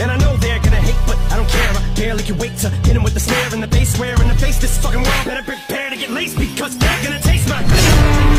And I know they're gonna hate, but I don't care. I barely can wait to hit them with the snare in the face. Swear in the face, this fucking world better prepare to get laced because they're gonna taste my.